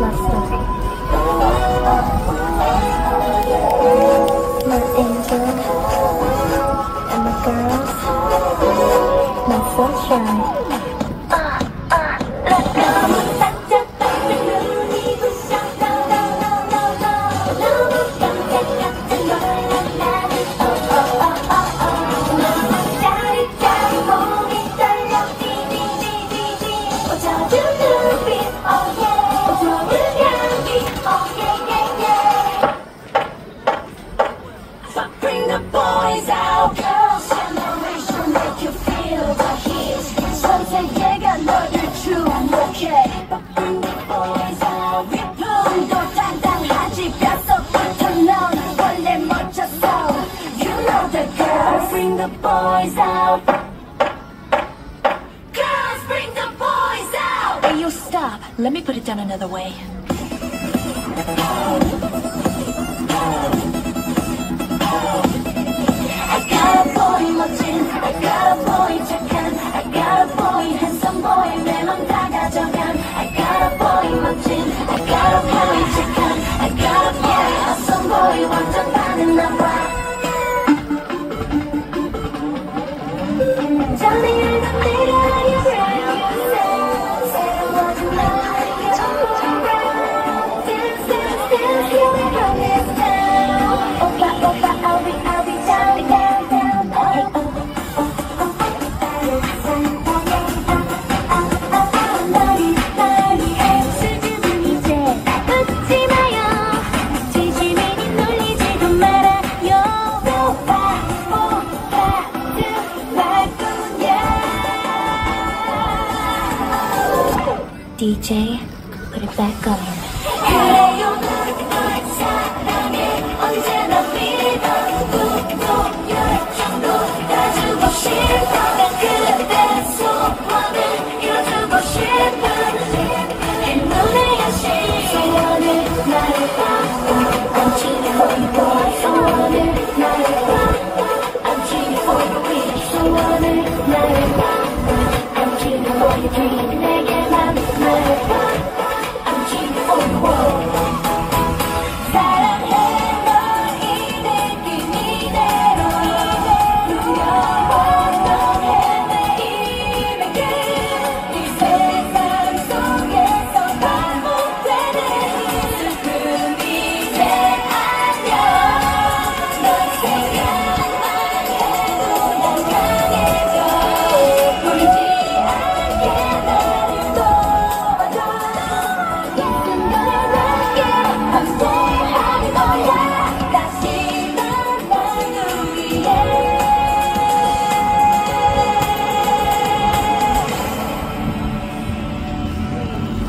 love story. My angel and my girl, my sunshine. out the girls, bring the boys out. Girls, bring the boys out! Hey, you stop. Let me put it down another way. DJ, put it back on. Someone 나를 바꿔 던지는 거